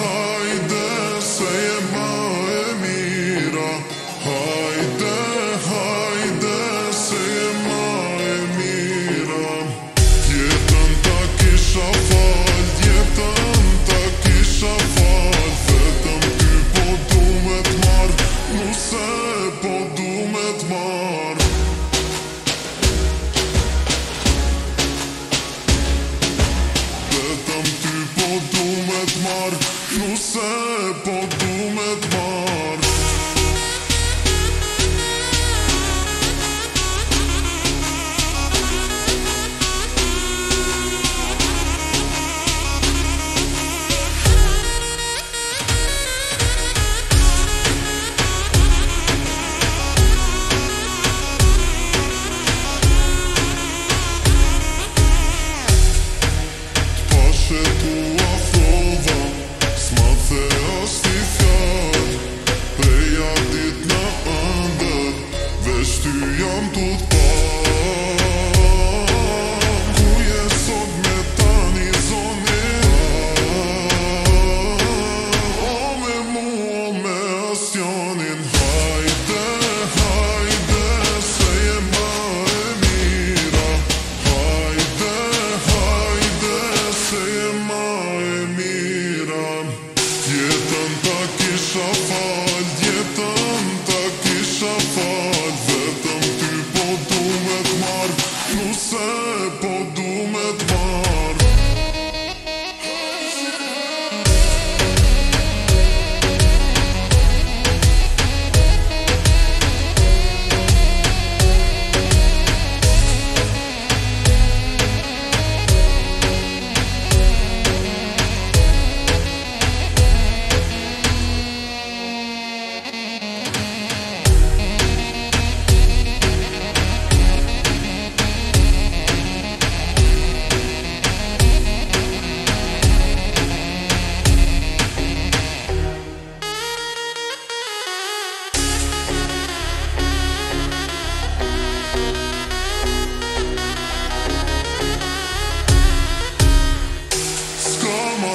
Oh. tanta que faz, é tão tipo tu me no.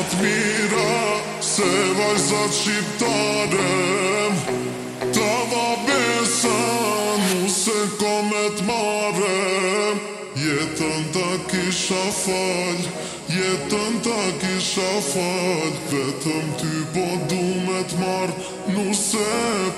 от мира Север зад Шиптарем Där var besan och sen kom ett mare Jätten tack i Shafal Jätten tack i Shafal Vetem ty på domet mar Nu se